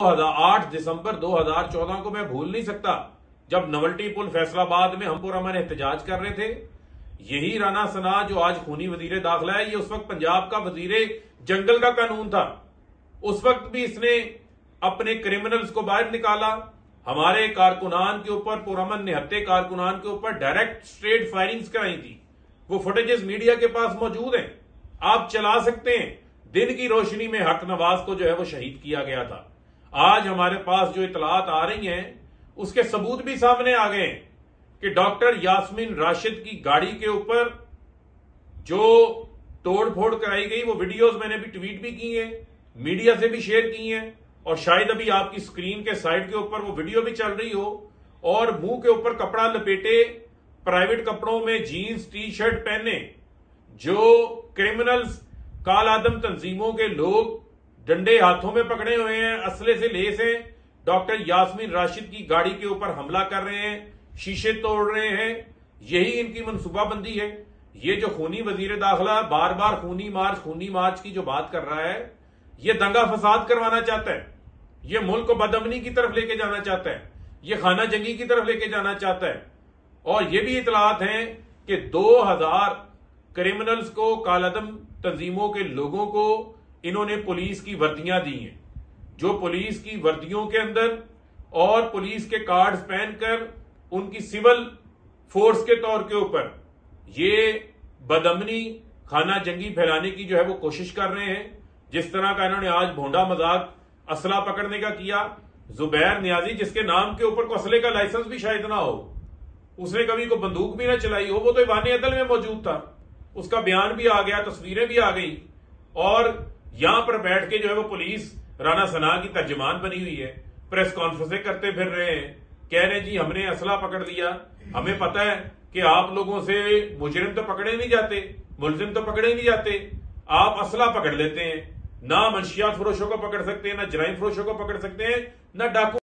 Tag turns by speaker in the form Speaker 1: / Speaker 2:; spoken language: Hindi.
Speaker 1: आठ दिसंबर 2014 को मैं भूल नहीं सकता, जब नवल्टी पुल फैसलाबाद में हम पुरमन एहतजाज कर रहे थे। यही राना सना जो आज खूनी वज़ीर दाखिला है, ये उस वक्त पंजाब का वज़ीर जंगल का कानून था। उस वक्त भी इसने अपने क्रिमिनल्स को बाहर निकाला। हमारे कारकुनान के ऊपर, पुरमन निहत्ते कारकुनान के ऊपर डायरेक्ट स्ट्रेट फायरिंग्स कराई थी। वो फुटेजेस मीडिया के पास मौजूद हैं। आप चला सकते हैं। दिन की रोशनी में हक नवाज़ को जो है वो शहीद किया गया था। आज हमारे पास जो इतलात आ रही हैं, उसके सबूत भी सामने आ गए कि डॉक्टर यास्मीन राशिद की गाड़ी के ऊपर जो तोड़ फोड़ कराई गई, वो वीडियोस मैंने भी ट्वीट भी की हैं, मीडिया से भी शेयर की हैं, और शायद अभी आपकी स्क्रीन के साइड के ऊपर वो वीडियो भी चल रही हो, और मुँह के ऊपर कपड़ा लपेटे प्राइवेट कपड़ों में जीन्स टी शर्ट पहने जो क्रिमिनल्स, काल आदम तंजीमों के लोग डंडे हाथों में पकड़े हुए हैं, असले से लेस हैं। डॉक्टर यास्मीन राशिद की गाड़ी के ऊपर हमला कर रहे हैं, शीशे तोड़ रहे हैं। यही इनकी मनसूबाबंदी है। ये जो खूनी वज़ीर दाखिला बार बार खूनी मार्च खूनी मार्च की जो बात कर रहा है, ये दंगा फसाद करवाना चाहता है। ये मुल्क को बदमनी की तरफ़ लेके जाना चाहता है। ये खाना जंगी की तरफ़ लेके जाना चाहता है। और ये भी इतलात हैं कि 2000 क्रिमिनल्स को, कालादम तंजीमों के लोगों को इन्होंने पुलिस की वर्दियाँ दी हैं। जो पुलिस की वर्दियों के अंदर और पुलिस के कार्ड्स पहनकर उनकी सिविल फोर्स के तौर के ऊपर ये बदमनी, खाना जंगी फैलाने की जो है वो कोशिश कर रहे हैं, जिस तरह का इन्होंने आज भोंडा मज़ाक असला पकड़ने का किया, जुबैर न्याजी जिसके नाम के ऊपर को असले का लाइसेंस भी शायद ना हो, उसने कभी को बंदूक भी ना चलाई हो, वो तो ईवान अदल में मौजूद था, उसका बयान भी आ गया, तस्वीरें भी आ गई, और यहाँ पर बैठ के जो है वो पुलिस राना सना की तर्जमान बनी हुई है। प्रेस कॉन्फ्रेंसें करते फिर रहे हैं। कह रहे जी, हमने असला पकड़ लिया। हमें पता है कि आप लोगों से मुजरिम तो पकड़े नहीं जाते, मुलजिम तो पकड़े नहीं जाते। आप असला पकड़ लेते हैं। ना मंशियात फरोशों को पकड़ सकते हैं, ना जराइम फरोशों को पकड़ सकते हैं, ना डाकू